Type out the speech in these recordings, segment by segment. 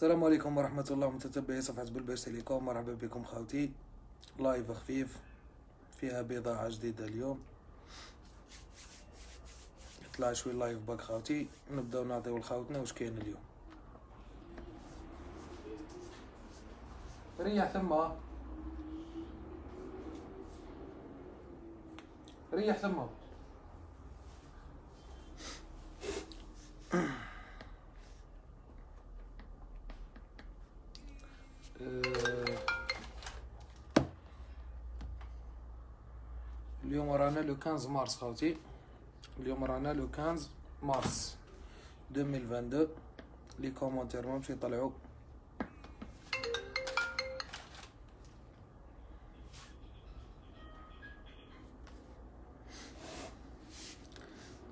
السلام عليكم ورحمة الله متتبعي صفحة بلباش تيليكوم مرحبا بكم خاوتي live خفيف فيها بضاعة جديدة اليوم. يطلع شوي live برك خاوتي نبداو نعطيو لخاوتنا واش كاين اليوم. ريح ثما ريح ثما le 15 مارس خاوتي اليوم رانا le 15 مارس 2022 les commentaires ما مشي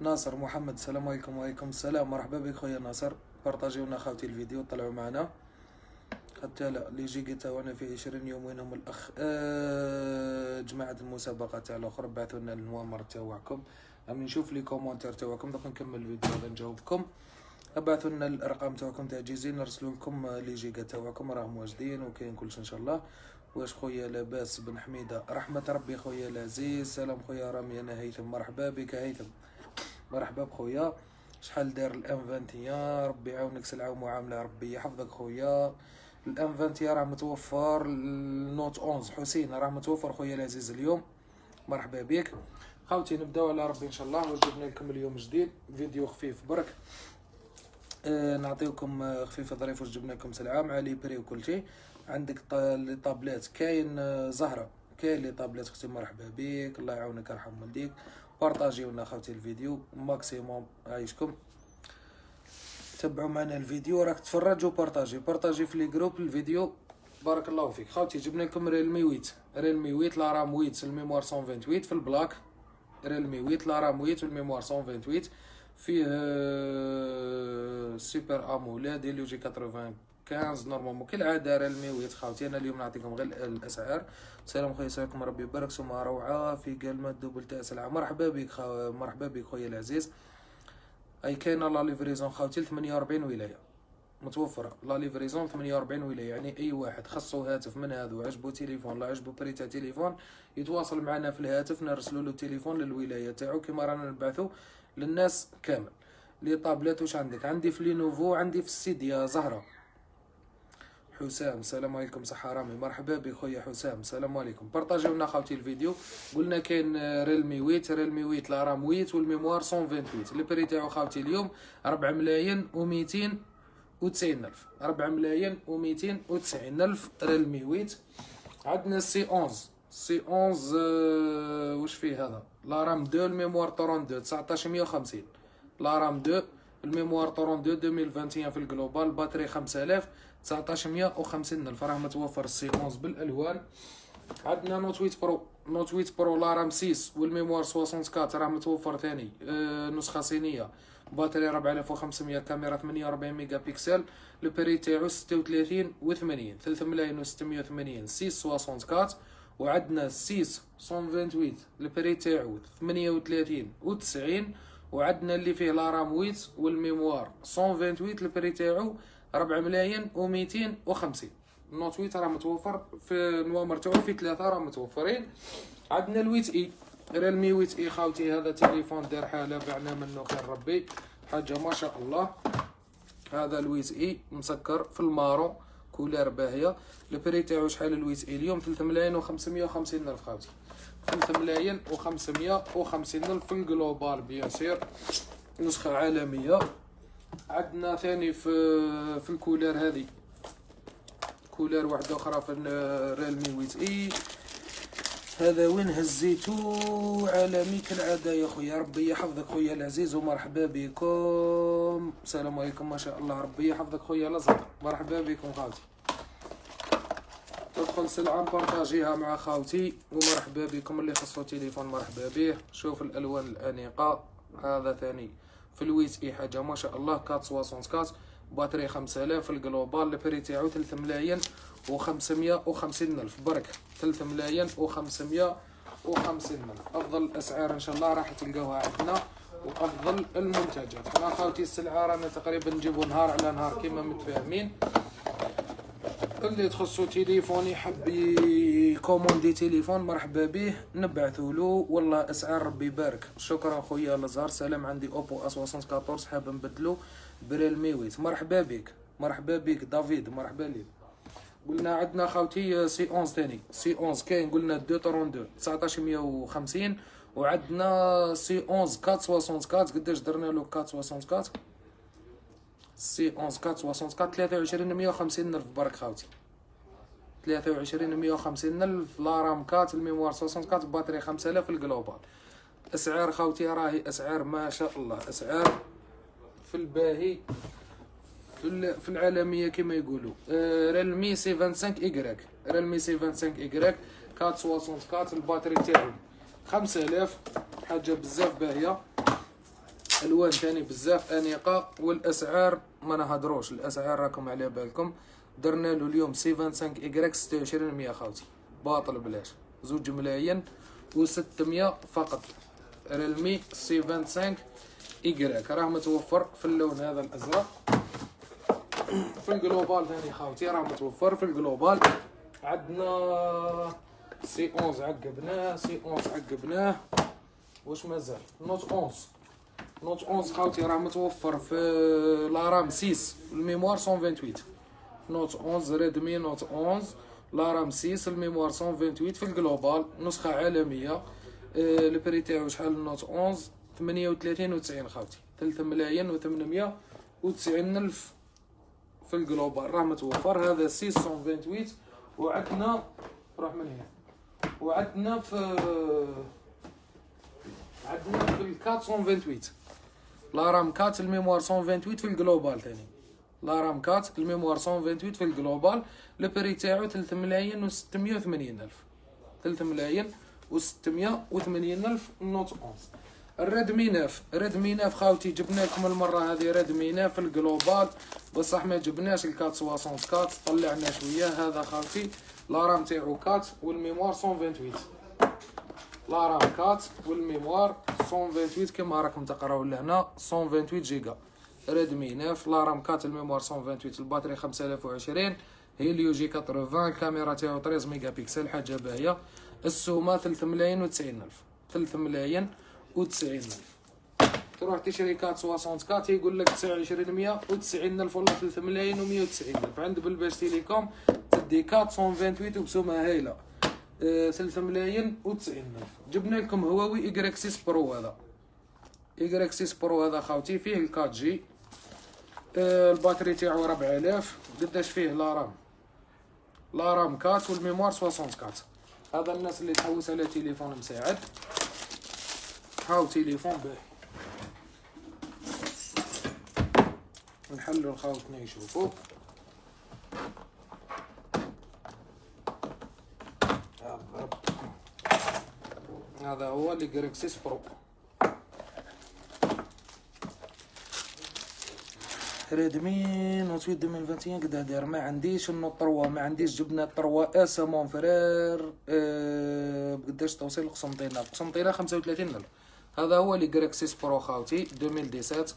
ناصر محمد السلام عليكم وعليكم السلام مرحبا بك خويا ناصر بارطاجيو لنا خاوتي الفيديو طلعوا معنا حتى لا les gigas تاعنا في 20 يوم وينهم الاخ آه جماعة المسابقه تاع الآخر بعثوا لنا النوامر تاعكم عم نشوف les commentaires تاعكم دوك نكمل الفيديو هذا نجاوبكم. ابعثوا لنا الأرقام تاعكم تاع جيزين نرسلوا لكم les gigas تاعكم راهم واجدين وكاين كلش إن شاء الله. واش خويا لاباس بن حميدة؟ رحمة ربي خويا العزيز. سلام خويا رامي أنا هيثم. مرحبا بك هيثم. مرحبا بخويا شحال دار ال M 21 ربي يعاونك سلعة ومعاملة ربي يحفظك خويا. ال M 21 راه متوفر ال Note 11 حسين راه متوفر خويا العزيز اليوم. مرحبا بك. خاوتي نبداو على ربي إن شاء الله. واش جبنا لكم اليوم جديد. فيديو خفيف برك. آه نعطيكم آه، خفيف ظريف واش جبنا لكم سلعة مع les prix وكل شيء. عندك les tablettes. كاين آه، زهرة. كاين les tablettes أختي مرحبا بك. الله يعاونك يرحم والديك. بارطاجيو لنا خاوتي الفيديو. maximum عايشكم. تبعوا معنا الفيديو راك تفرج وبارطاجي بارطاجي. في les groupes الفيديو. بارك الله فيك. خاوتي جبنا لكم Realme 8 Realme 8 la RAM 8 ال mémoire 128 في ال black. Realme 8 la RAM 8 وال mémoire 128 فيه Super AMOLED Helio G 95 normalement كالعاده Realme 8 خاوتي أنا اليوم نعطيكم غير الأسعار. سلام خويا سلامكم ربي يبارك. سما روعة في قلمة double تاع سلعه مرحبا بك خا... مرحبا بك خويا العزيز. أي كاينة la livraison خاوتي ل 48 ولاية. متوفرة. la livraison 48 ولاية. يعني أي واحد خصو هاتف من هذو عجبو تليفون لا عجبو prix تاع تليفون يتواصل معنا في الهاتف نرسلو له التليفون للولاية تاعو كيما رانا نبعثو للناس كامل. les tablettes واش عندك؟ عندي في Lenovo عندي في السيديا زهرة. حسام. السلام عليكم صحة رامي. مرحبا بك خويا حسام. السلام عليكم. بارطاجيو لنا خاوتي الفيديو. قلنا كاين Realme 8 Realme 8 la RAM 8 وال mémoire 128 ال prix تاعو خاوتي اليوم 4 ملايين و200 وتسعين ألف. ربعة ملايين وميتين وتسعين ألف Realme 8 عندنا ال C 11 C 11 آه، واش فيه هذا؟ la RAM 2 ال mémoire 32 1950 la RAM 2 ال mémoire 32 2021 في ال global ال batterie 5000 1950 الف راه متوفر ال C 11 بالألوان. عندنا Note 8 Pro Note 8 Pro la RAM 6 وال mémoire 64 راه متوفر ثاني آه نسخة صينية. batterie 4500 كاميرا 48 ميجا بكسل ال prix تاعو 36 و 80 3 ملايين و 680 6 64 وعندنا 6 128 ال prix تاعو 38 و 90 وعندنا اللي فيه la RAM 8 وال mémoire. 128 ال prix تاعو 4 ملايين و 250 ال Note 8 راه متوفر في النوامر تاعو في ثلاثة راه متوفرين. عندنا ال huit i. Realme huit i خاوتي هذا تليفون دار حالة بعنا منه خير ربي. حاجة ما شاء الله. هذا ال huit i مسكر في المارو couleur باهية. ال prix تاعو شحال ال huit i؟ اليوم 3 ملايين و 550 ألف خاوتي. 3 ملايين و 550 الف في ال global bien sûr نسخة عالمية. عندنا ثاني في في ال couleur هذه. couleur واحدة أخرى في ال Realme huit i هذا وين هزيتو؟ عالمي كالعادة يا خويا. ربي يحفظك خويا العزيز ومرحبا بكم. السلام عليكم. ما شاء الله. ربي يحفظك خويا الازرق مرحبا بكم خاوتي تدخل سلعة نبارطاجيها مع خاوتي ومرحبا بكم اللي خصو تليفون مرحبا به. شوف الألوان الأنيقة. هذا ثاني. في ال huit i حاجة. ما شاء الله. 464 batterie 5000 ال global. ال prix تاعو 3 ملايين و 550 ألف. برك. 3 ملايين و 550 ألف. أفضل الأسعار إن شاء الله راح تلقاوها عندنا. وأفضل المنتجات. أنا خاوتي السلعة رانا تقريبا نجيبو نهار على نهار كيما متفاهمين. اللي تخصو تليفون يحب يكوموندي تليفون مرحبا به نبعثوا له. والله أسعار ربي يبارك. شكرا خويا الازهر سلام عندي أوبو أس 74 حاب نبدلو. ب Realme huit مرحبا بك. مرحبا بك. دافيد مرحبا ليك قلنا عندنا خاوتي C 11 ثاني C 11 كاين. قلنا 232 1950 وعندنا C 11 464 قداش درنا له 464 C 11 464 23 150 ألف برك خاوتي. 23 150 ألف la RAM 4 ال mémoire 64 batterie 5000 ال global. أسعار خاوتي راهي أسعار ما شاء الله أسعار في الباهي في العالمية كما يقولوا. آه، Realme C 25 i grec Realme C 25 i grec 464 ال batterie تاعو 5000 حاجة بزاف باهية. الوان ثاني بزاف أنيقة والأسعار ما نهضروش الأسعار راكم على بالكم. درنا له اليوم سي 25 ايكغيك 26 100 خاوتي. باطل بلاش. زوج ملايين و600 فقط. Realme C 25 i grec راه متوفر في اللون هذا الأزرق. في ال global ثاني خاوتي راه متوفر في ال global. عندنا C 11 عقبناه C 11 عقبناه. واش مازال؟ Note 11 Note 11 خاوتي راه متوفر في la RAM 6 ال mémoire 128 Note 11 Redmi Note 11 la RAM 6 ال mémoire 128 في ال global نسخة عالمية آه، ال prix تاعو شحال Note 11 38 و 90 خاوتي 3 ملايين و 890 الف في ال global راه متوفر هذا 628 وعندنا روح من هنا وعندنا في عندنا في ال 428 la RAM 4 ال mémoire 128 في ال global ثاني la RAM 4 ال mémoire 128 في ال global ال prix تاعو 3 ملايين و 680 الف 3 ملايين و 680 الف Note 11 ال Redmi 9 Redmi 9 خاوتي جبنا لكم المره هذه Redmi 9 في ال global بصح ما جبناش ال 464 طلعنا شوية هذا خاوتي la RAM تاعو 4 وال mémoire 128 la RAM 4 وال mémoire 128 كما راكم تقراو لهنا. 128 جيجا. Redmi 9 la RAM 4 ال mémoire 128 ال batterie 5020 Helio G 80 الكاميرا تاعو 13 ميجا بيكسل حاجة باهية. السومة 3 ملايين و 90 ألف. 3 ملايين و 90 ألف. تروح تشري quatre 64 يقول لك 29 190 ألف ولا 3 ملايين و 190 ألف. عند بلباش تيليكوم تدي quatre 128 وبسومة هايلة. 3 ملايين و 90 ألف. جبنا لكم Huawei i grec 6 Pro هذا. i grec 6 Pro هذا خاوتي فيه ال 4G. آه، ال batterie تاعو 4000 قداش فيه la RAM؟ la RAM 4 وال mémoire 64 هذا الناس اللي تحوس على تليفون مساعد. هاو تليفون باهي نحلو الخاوتنا يشوفوا هذا هو اللي جريكسيس برو. ريدمي نوت 2021 قد داير. ما عنديش النوت 3 ما عنديش جبنا 3 اس مون فرير. أه بقداش توصيل قسنطينة قسنطينه 35 الف هذا هو ال i grec six Pro خاوتي 2017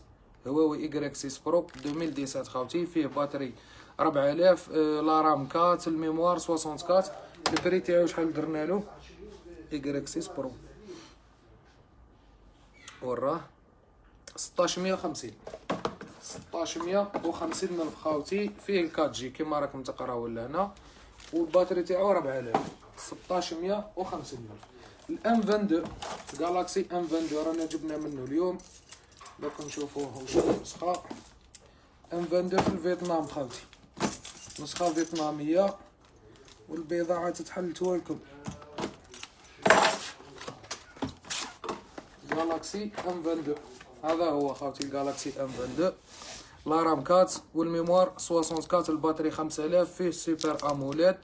Huawei i grec six Pro 2017 خاوتي. فيه batterie 4000 أه la RAM 4 ال mémoire 64 ال prix تاعو شحال درنا له؟ i grec six Pro. وراه 1650 1650 الف خاوتي فيه ال quatre G كيما راكم تقراو لهنا وال batterie تاعو 4000 1650 الف ال M 22 Galaxy M 22 رانا جبنا منه اليوم. دوك نشوفوه واش النسخة. M 22 في الفيتنام خاوتي. نسخة فيتنامية. والبضاعه تتحلتوا لكم Galaxy M 22 هذا هو خاوتي ال Galaxy M 22 la RAM 4 وال mémoire 64 ال batterie 5000 فيه Super AMOLED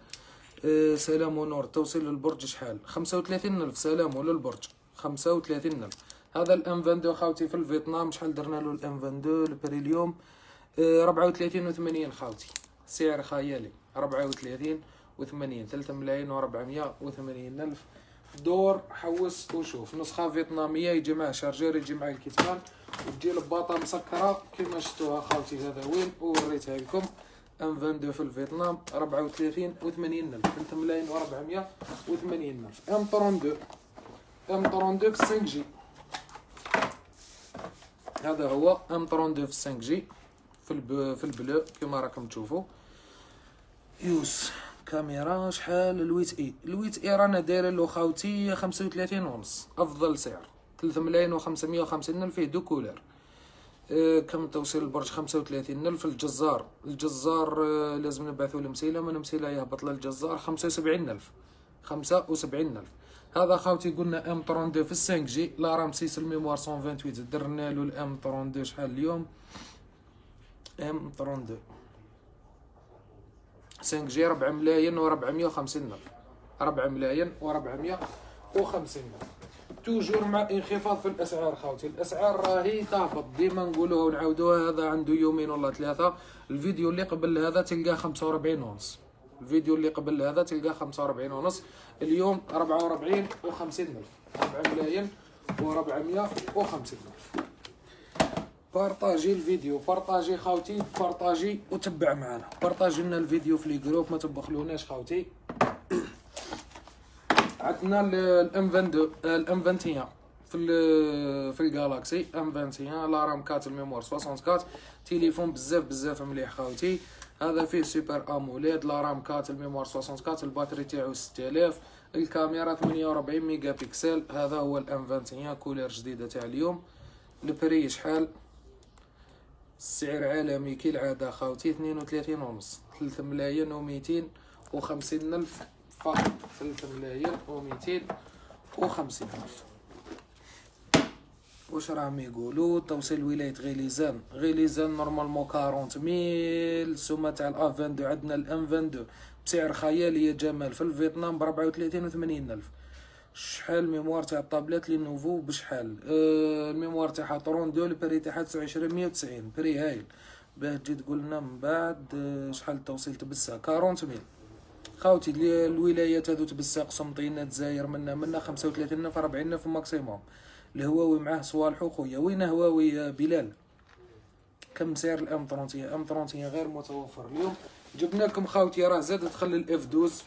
أه سلام ونور توصيل للبرج شحال؟ 35 ألف. سلام للبرج 35 ألف. هذا ال M 22 خاوتي في الفيتنام. شحال درنا له ال M 22 ال prix اليوم أه 34 و80 خاوتي سعر خيالي. 34 و80 3 ملايين و480 ألف. دور حوس وشوف. نسخة فيتنامية يجي معاه chargeur يجي معاه ال kitman وتجي الباطة مسكرة كما شفتوها خاوتي هذا وين ووريتها لكم. M 22 في الفيتنام 34 و 80 ألف. 3 ملايين و 480 ألف. M 32 M 32 في 5G هذا هو M 32 في 5G في. في ال bleu كما راكم تشوفوا. يوس. كاميرا شحال ال huit i. ال huit i رانا دايرة له خاوتي 35 ونص. أفضل سعر. 3 ملايين و 550 ألف فيه deux couleurs أه كم توصيل البرج؟ 35 ألف. الجزار. الجزار أه لازم نبعثو لمسيلة من مسيلة يهبط للجزار 75 ألف. 75 ألف. هذا خاوتي قلنا M 32 في 5G. la RAM 6 ال mémoire 128 درنا له ال M 32 شحال اليوم؟ M 32 5G 4 ملايين و 450 الف 4 ملايين و 450 الف toujours مع انخفاض في الاسعار خاوتي الاسعار راهي تهبط ديما نقولوها ونعاودوها هذا عنده يومين ولا ثلاثة الفيديو اللي قبل هذا تلقاه 45 ونص الفيديو اللي قبل هذا تلقاه 45 ونص اليوم 44 و 50 الف 4 ملايين و 450 الف partagez الفيديو partagez خاوتي partagez وتبع معنا partagez لنا الفيديو في les groupes ما تبخلوناش خاوتي عندنا ال M 22 ال M 21 في في ال Galaxy. M 21 la RAM 4 ال mémoire 64 تليفون بزاف بزاف مليح خاوتي هذا فيه Super AMOLED la RAM 4 ال mémoire 64 ال batterie تاعو 6000 الكاميرا 48 ميجا بكسل هذا هو ال M 21 couleur جديدة تاع اليوم. ال prix شحال؟ السعر عالمي كالعاده خاوتي 32 ونص. 3 ملايين و 250 ألف فقط. 3 ملايين و 250 ألف. واش راهم يقولوا؟ توصيل ولاية غيليزان. غيليزان normalement 40 mille السومه تاع ال M 22 عندنا ال M 22 بسعر خيالي يا جمال في الفيتنام ب 34 و 80 ألف. شحال ال mémoire تاع ال tablette Lenovo بشحال؟ آه ال mémoire تاعها 32 ال prix تاعها 29 190 prix هايل. باه تجي تقول لنا من بعد آه شحال التوصيل تبسا؟ 40 mille. خاوتي الولايات هذو تبسا قسنطينة الجزائر منا منا 35 الف 40 الف maximum. الهواوي معاه صوالحو خويا. وين هواوي بلال؟ كم سعر ال M 30 M 30 غير متوفر اليوم. جبنا لكم خاوتي راه زاد دخل ال F 12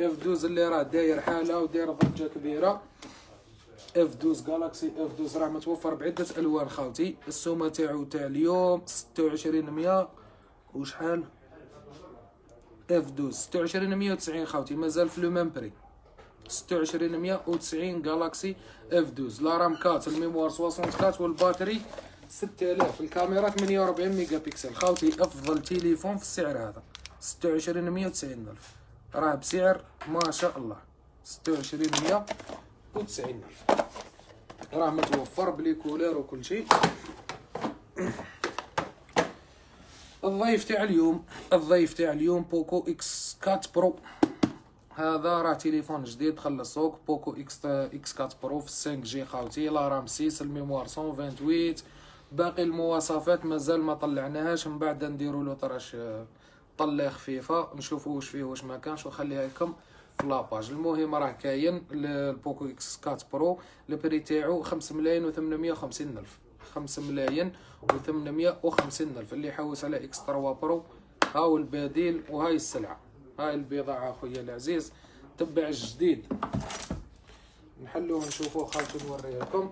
F 12 اللي راه داير حالة وداير ضجة كبيرة. F 12 Galaxy F 12 راه متوفر بعدة ألوان خاوتي. السومة تاعو تاع اليوم 2600 وشحال؟ F 12 2690 خاوتي مازال في le même prix. 2690 Galaxy F 12 la RAM 4 ال mémoire 64 و ال batterie 6000 الكاميرا 48 ميجا بكسل خاوتي أفضل تليفون في السعر هذا. 2690 ألف. راه بسعر ما شاء الله. 2690 ألف. راه متوفر ب les couleurs وكل شيء. الضيف تاع اليوم الضيف تاع اليوم Poco X quatre Pro. هذا راه تليفون جديد دخل السوق Poco X X quatre Pro في 5 G خاوتي. la RAM 6 ال mémoire 128 باقي المواصفات مازال ما طلعناهاش. من بعد نديروا له طله خفيفه نشوفوا واش فيه واش ما كانش وخليها لكم في la page. المهم راه كاين ال Poco X quatre Pro ال prix تاعو 5 ملايين و 850 ألف. 5 ملايين و 850 ألف. اللي حوس على X 3 Pro هاو البديل وهاي السلعة. هاي البضاعه أخويا العزيز. تبع الجديد نحلوه نشوفوه خاوتي نوريه لكم.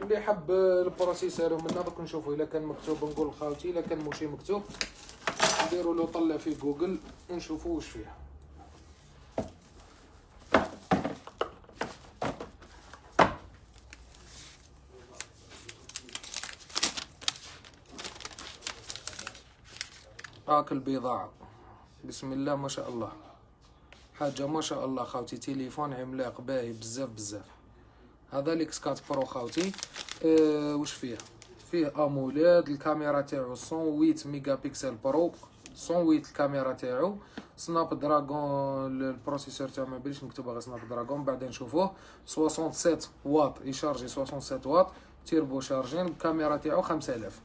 اللي حب ال processeur من دوك نشوفوا إلا كان مكتوب نقول لخاوتي إلا كان ماشي مكتوب. نديروا له طله في جوجل. ونشوفوا واش فيها. هاك البضاعة. بسم الله ما شاء الله. حاجة ما شاء الله خاوتي. تليفون عملاق باهي بزاف بزاف. هذا le X quatre Pro خاوتي. أه واش فيه فيه AMOLED. الكاميرا تاعو 108 ميجا بكسل Pro. 108 الكاميرا تاعو Snapdragon ال processeur تاعو ما بليش مكتوبه غير Snapdragon بعد نشوفوه 67 واط يشارجي 67 واط turbo charging الكاميرا تاعو 5000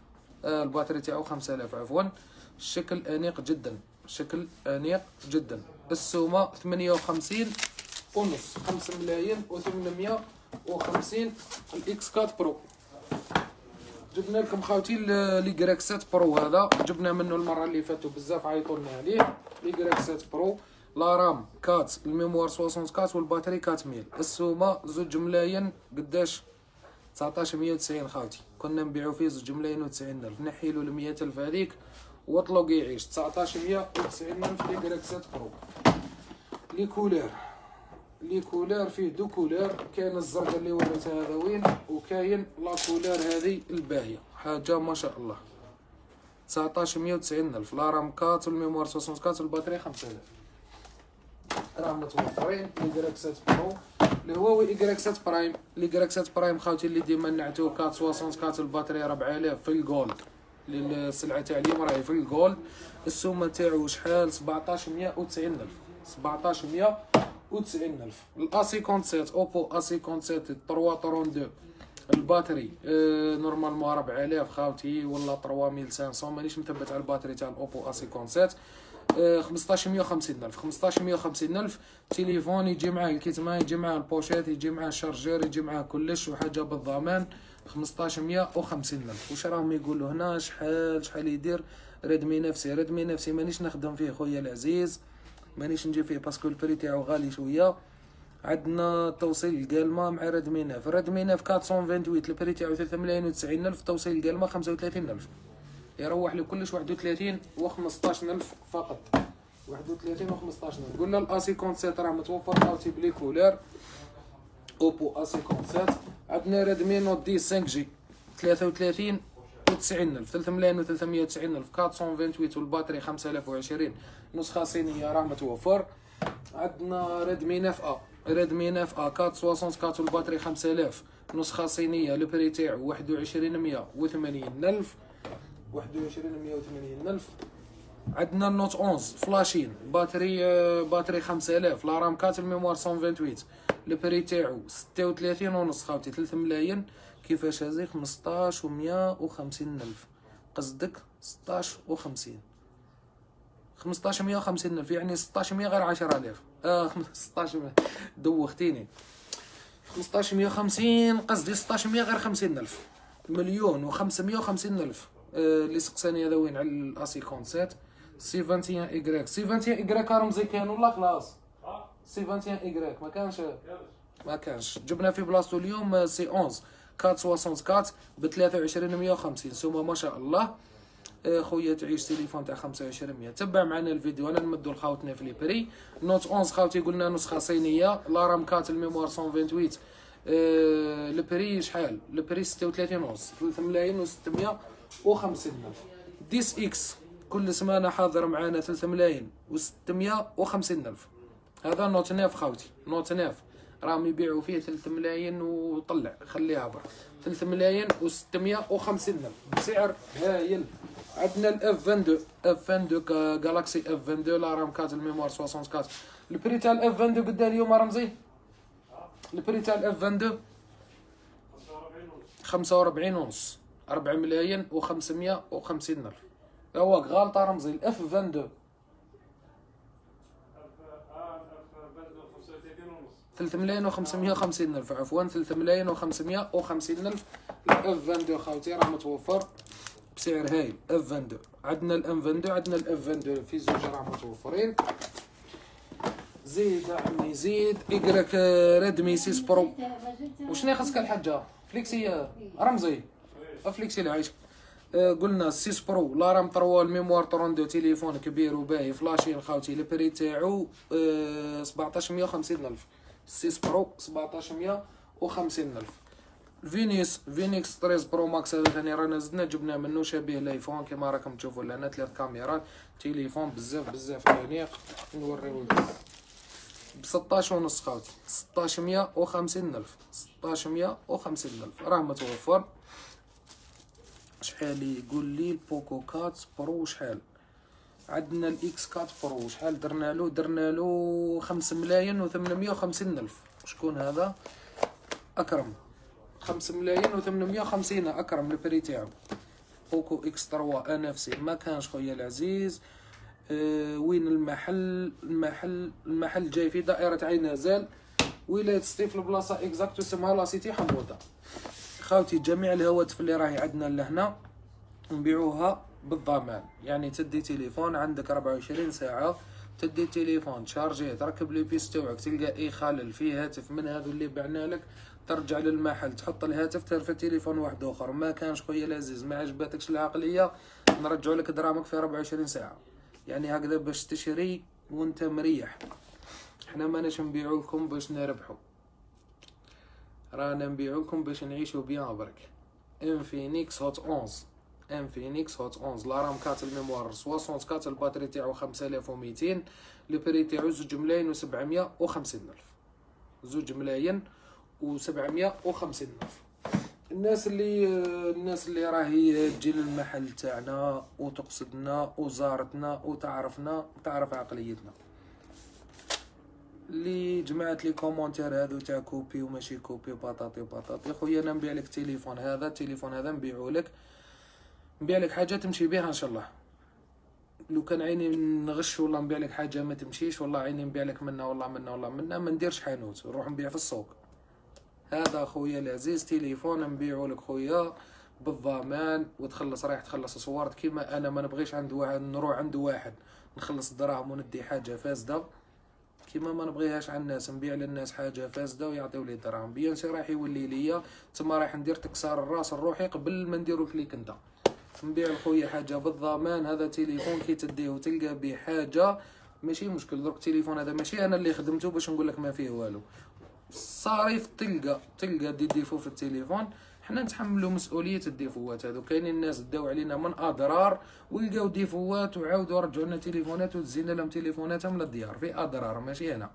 آه ال batterie تاعو 5000 عفوا الشكل انيق جدا شكل انيق جدا السومه 58 ونص 5 ملايين و 850 ال X quatre Pro جبنا لكم خاوتي لي كراك 7 Pro هذا. جبنا منه المرة اللي فاتوا بزاف عيطوا لنا عليه. لي كراك 7 Pro. la RAM quatre ال mémoire 64 و ال batterie 4000 السومة زوج ملايين قداش؟ 19190 خاوتي كنا نبيعو فيه زوج ملايين و ألف. نحيلو ال 100000 هذيك واطلق يعيش. 19190 ألف لي كراك 7 Pro. les couleurs. les couleurs فيه deux couleurs كاين الزرقاء اللي وريتها هذا وين؟ وكاين la couleur هذه الباهية. حاجة ما شاء الله. 19 190 ألف. la RAM quatre و ال mémoire 64 و ال batterie 5000 راه متوفرين لي 7 برو. اللي هو وي اكراك 7 برايم. لي 7 برايم خاوتي اللي ديما نعتو كات 64 الباتري 4000 في الجولد. للسلعة تاع اليوم راهي في الجولد. السومة تاعو شحال؟ 1790 ألف. 1700 و 90000 الاسي كونسيت اوبو اسي كونسيت 332 الباتري آه نورمالمون 4000 خاوتي ولا 3500 مانيش مثبت على الباتري تاع الأوبو أسي كونسيت آه 1515000 1515000 تليفون يجي معاه ال kit main يجي معاه ال pochette يجي معاه ال chargeur يجي معاه كلش وحاجة بالضمان. 1515000 واش راهم يقولوا هنا؟ شحال شحال يدير؟ Redmi neuf C Redmi neuf C مانيش نخدم فيه خويا العزيز. مانيش نجيب فيه parce que ال prix تاعو غالي شوية. عندنا توصيل لقالمة مع Redmi 9 Redmi 9 428 ال prix تاعو 3 ملايين و ألف. توصيل لقالمة 35000 يروح لكلش 31 و 15000 فقط. 31 و 15000 قلنا ال A cinquante-sept راه متوفر خاوتي ب les couleurs. Oppo A cinquante-sept. عندنا Redmi Note 10 5 G. 33 وتسعين ألف ثلاثة ملايين وثلاثمية وتسعين ألف quatre cent vingt-huit و ال batterie خمسة آلاف وعشرين. نسخة صينية راه متوفر عندنا Redmi neuf A Redmi quatre soixante-quatre و ال batterie خمسة آلاف نسخة صينية le prix تاعو واحد وعشرين مية وثمانين ألف. واحد وعشرين مية وثمانين ألف. عندنا ال Note 11 فلاشين. batterie batterie 5000 la RAM quatre ال mémoire 128 ال prix تاعو 36 ونص خاوتي 3 ملايين كيفاش هذه 15 و 150 ألف. قصدك 16 و 50 15 150 ألف يعني 16 100 غير 10000 آه 16 دوختيني. 15 150 قصدي 16 100 غير 50 ألف. مليون و 550 ألف. آه اللي سقساني هذا وين؟ على الأسي كونسيت. C 21 i grec C 21 i grec رمزي كان ولا خلاص؟ سي 21 ايكغيك ما كانش. ما كانش. جبنا في بلاصتو اليوم C 11 464 ب 23150 سومه ما شاء الله. آه، خويا تعيش تليفون تاع 2500 تبع معنا الفيديو. أنا نمدو لخاوتنا في les prix. Note 11 خاوتي قلنا نسخة صينية. la RAM quatre ال mémoire 128 أه ال prix شحال؟ ال prix 36 ونص 3 ملايين و 650 ألف. ديس إكس كل سمانة حاضر معنا 3 ملايين و 650 ألف. هذا Note neuf خاوتي. Note neuf راهم يبيعوا فيه 3 ملايين وطلع خليها برا. 3 ملايين و650 ألف. بسعر هايل. عندنا ال F 22 F 22 Galaxy F 22 la RAM quatre ال mémoire 64 ال prix تاع ال F 22 قدا اليوم رمزي؟ ال prix تاع ال F 22 45 ونص 4 ملايين و550 ألف. هو غالطة رمزي. ال F 22 3 ملايين و 550 ألف. عفوا 3 ملايين و 550 ألف. ال F 22 خاوتي راه متوفر بسعر هايل. F 22 عندنا ال M 22 عندنا ال F 22 في زوج راه متوفرين. زيد عمي زيد اقرك Redmi 6 Pro. وشنو خاصك الحاجة؟ فليكسي رمزي. فليكسي العيش آه، قلنا 6 Pro. la RAM 3 ال mémoire 32 تليفون كبير وباهي. فلاشين خاوتي ال prix تاعو 1750 ألف. 6 Pro 1750 ألف. فينيس فينيكس 13 Pro Max هذا ثاني رانا زدنا جبنا منه شبيه لإيفون كما راكم تشوفوا لنا ثلاث كاميرات تليفون بزاف بزاف انيق نوريو ب 16 ونص خاوتي 1650 ألف. 1650 ألف. راه متوفر. شحال يقول لي ال Poco quatre Pro شحال؟ عندنا ال X quatre Pro شحال درنا له؟ درنا له خمس ملايين وثمانمية وخمسين ألف. شكون هذا؟ أكرم. خمس ملايين وثمانمية وخمسين. أكرم ال prix تاعو. Poco X trois. NFC. ما كانش خويا العزيز. أه وين المحل؟ المحل المحل جاي في دائرة عين نزال. ولاية سطيف البلاصة exacte اسمها la cité حمودة. خاوتي جميع الهواتف اللي راهي عندنا لهنا نبيعوها. بالضمان. يعني تدي تليفون عندك 24 ساعة تدي التليفون تشارجيه تركب لي puce تاعك تلقى أي خلل فيه هاتف من هذو اللي بعنا لك ترجع للمحل تحط الهاتف ترفع تليفون واحد آخر. ما كانش خويا العزيز ما عجبتكش العقلية نرجعوا لك درامك في 24 ساعة. يعني هكذا باش تشري وانت مريح. حنا ماناش نبيعو لكم باش نربحو. رانا نبيعو لكم باش نعيشو bien برك. Infinix Hot 11 Infinix Hot 11 la RAM quatre ال mémoire 64 ال batterie تاعو 5200 le prix تاعو زوج ملايين و 750 الف زوج ملايين و 750 الف الناس اللي الناس اللي راهي تجي للمحل تاعنا وتقصدنا وزارتنا وتعرفنا تعرف عقليتنا اللي جمعت لي commentaires هذو تاع copie وماشي copie بطاطي بطاطي خويا أنا نبيع لك التليفون هذا التليفون هذا نبيعو لك نبيع لك حاجة تمشي بها إن شاء الله. لو كان عيني نغش ولا نبيع لك حاجة ما تمشيش والله عيني نبيع لك منها والله منها والله منها ما نديرش حانوت نروح نبيع في السوق. هذا خويا العزيز تليفون نبيعو لك خويا بالضمان وتخلص رايح تخلص صورت كيما أنا ما نبغيش عند واحد نروح عند واحد. نخلص دراهم وندي حاجة فاسدة. كيما ما نبغيهاش على الناس نبيع للناس حاجة فاسدة ويعطيو لي دراهم. بيان سي راح يولي ليا تما رايح ندير تكسار الراس لروحي قبل ما نديرو ليك أنت. نبيع لخويا حاجة بالضمان هذا تليفون كي تديه وتلقى به حاجة. ماشي مشكل درك التليفون هذا. ماشي أنا اللي خدمته باش نقول لك ما فيه والو. صاريف تلقى تلقى دي ديفو في التليفون. حنا نتحملوا مسؤولية الديفوات هذو. كاينين الناس داو علينا من أدرار ولقاو ديفوات وعاودوا رجعوا لنا تليفونات وتزينا لهم تليفوناتهم للديار في أدرار. ماشي هنا.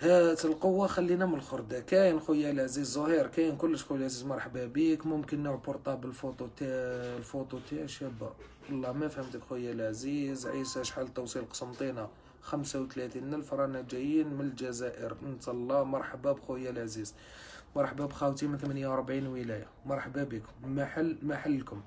هات القوة خلينا من الخرده كاين خويا العزيز زهير كاين كلش خويا العزيز مرحبا بك ممكن نوع portable ال photo تاع الفوتو تاع شابة. والله ما فهمتك خويا العزيز. عيسى شحال توصيل قسنطينه خمسة وثلاثين ألف رانا جايين من الجزائر. الله مرحبا بخويا العزيز. مرحبا بخاوتي من ثمانية وربعين ولاية. مرحبا بكم محل محلكم.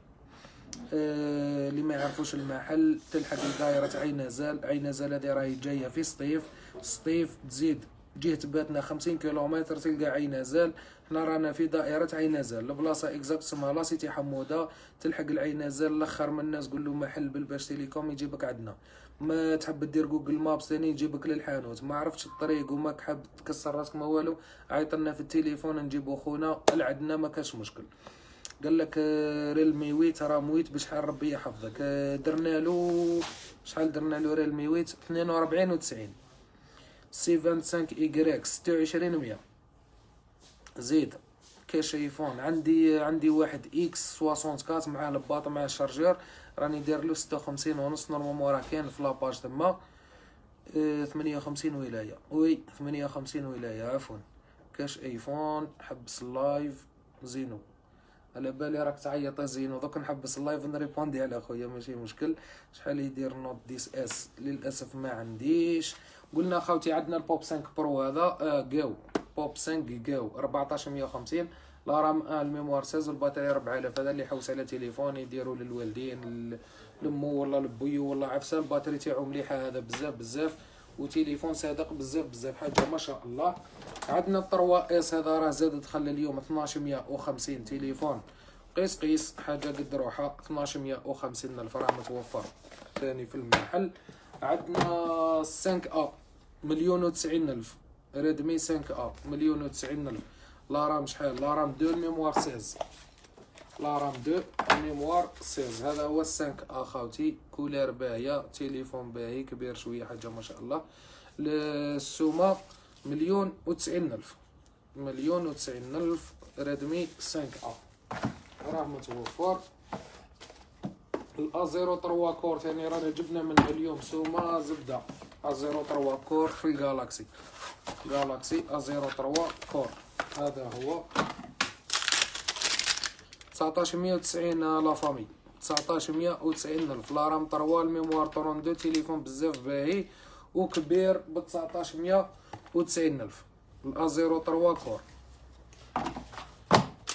آه اللي ما يعرفوش المحل تلحق دائرة عين زال عين زال هذه راهي جاية في سطيف. سطيف تزيد جهة باتنا خمسين كيلومتر تلقى عين زال حنا رانا في دائرة عين زال البلاصة exacte اسمها la cité حمودة. تلحق العين زال الأخر من الناس قول له محل بالباش تيليكوم يجيبك عندنا. ما تحب دير Google Maps ثاني يجيبك للحانوت. ما عرفتش الطريق وما حاب تكسر راسك ما والو. عيط لنا في التليفون نجيبو خونا لعندنا ما كاش مشكل. قال لك آه، Realme huit راه مويت بشحال ربي يحفظك. آه، درنا له شحال درنا له ريلمي huit؟ 42 و 90 C 25 ايكغيك 26 100 زيد كاش إيفون. عندي عندي واحد XS 64 مع ال boîte مع ال chargeur راني داير له ستة وخمسين ونص. normalement راه كاين في la page تما. آه ثمانية وخمسين ولاية. oui ثمانية وخمسين ولاية. عفوا. كاش إيفون. حبس ال live زينو. على بالي راك تعيط زينو دوك نحبس ال live نريبوندي على خويا ماشي مشكل. شحال يدير Note dix S للأسف ما عنديش. قلنا خاوتي عندنا البوب 5 Pro هذا آه جو بوب 5 جو 1450 la RAM un ال mémoire 16 ال batterie 4000 هذا اللي يحوس على تليفون يديروا للوالدين لمو ولا لبيو ولا عفسة. ال batterie تاعو مليحة هذا بزاف بزاف. وتليفون صادق بزاف بزاف حاجة ما شاء الله. عندنا 3 S هذا راه زاد دخل اليوم 1250 تليفون. قيس قيس حاجة قد روحها 1250 الف راه متوفر. ثاني في المحل. عندنا 5 A مليون و90 الف. ريدمي 5 A مليون و90 الف. la RAM شحال؟ la RAM deux mémoire 16 la RAM deux mémoire 16 هذا هو ال cinq A خاوتي couleur باهيه تليفون باهي كبير شوية حاجة ما شاء الله السومه مليون وتسعين الف مليون وتسعين الف ريدمي 5 A راه متوفر ال A zéro trois Core ثاني رانا جبنا من اليوم سومه زبده A zéro trois Core في الجالاكسي جالاكسي zéro trois Core هذا هو 1990 la famille. 1990 الف. la RAM 3 ال mémoire 32 تليفون بزاف باهي وكبير ب 1990 الف. ال A 03 Core.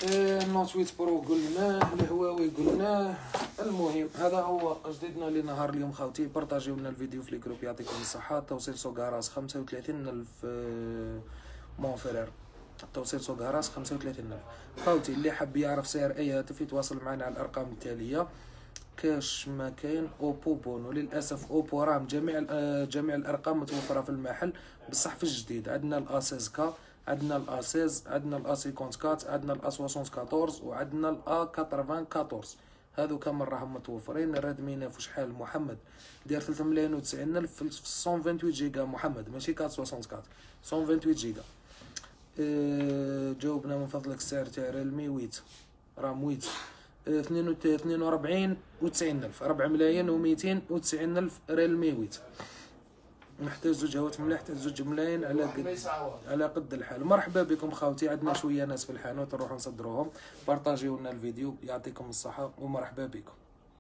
ال Note 8 Pro قلناه الهواوي قلناه المهم هذا هو جديدنا لنهار اليوم خاوتي بارطاجيو لنا الفيديو في ال groupe. يعطيكم الصحة. توصيل سوق هراس 35 الف mon frère. التوصيل سوق هراس 35000 خوتي اللي حاب يعرف سعر أي هاتف يتواصل معنا على الأرقام التالية. كاش ما كاين أوبو رينو. للأسف أوبو راه جميع آه، جميع الأرقام متوفرة في المحل بصح في الجديد. عندنا ال A seize K عندنا ال A seize عندنا ال A 54 عندنا ال A 74 وعندنا ال A 94 هادو كامل راهم متوفرين ريدمي 9 شحال محمد. داير 3 ملايين و 90 الف في 128 جيجا محمد ماشي 464 128 جيجا. جاوبنا من فضلك السعر تاع ريلمي huit. ريلمي huit. 42 و 90 ألف. 4 ملايين و 290 ألف ريلمي huit. نحتاج زوج هواتف ملاح نحتاج زوج ملايين على قد على قد الحال. مرحبا بكم خاوتي عندنا شوية ناس في الحانوت نروحوا نصدروهم. بارطاجيو لنا الفيديو يعطيكم الصحة ومرحبا بكم.